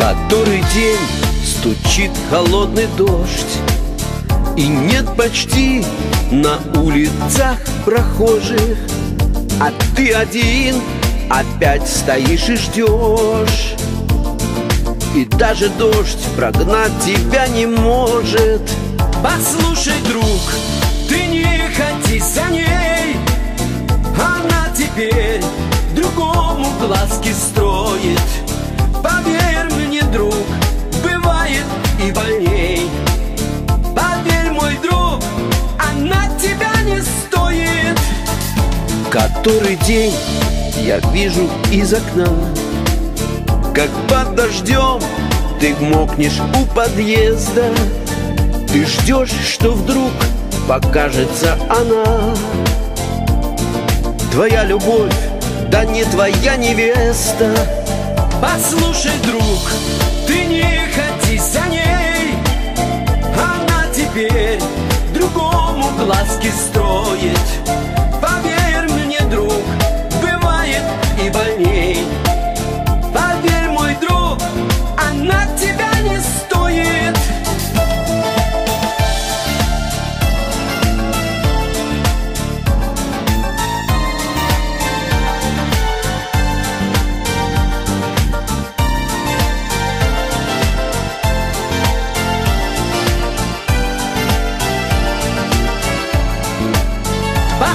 Который день стучит холодный дождь И нет почти на улицах прохожих А ты один опять стоишь и ждешь. И даже дождь прогнать тебя не может. Послушай, друг, ты Который день я вижу из окна. Как под дождем ты мокнешь у подъезда. Ты ждешь, что вдруг покажется она. Твоя любовь, да не твоя невеста. Послушай, друг, ты не ходи за ней. Она теперь другому глазки строит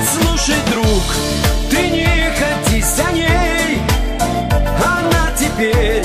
Слушай, друг, ты не ходи за ней. Она теперь